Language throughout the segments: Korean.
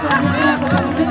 tim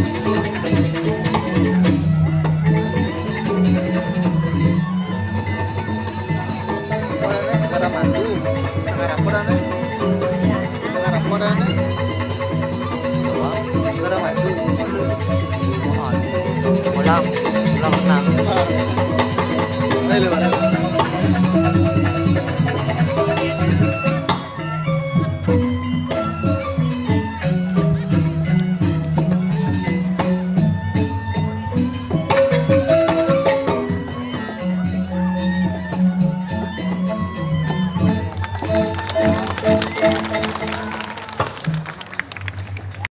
Música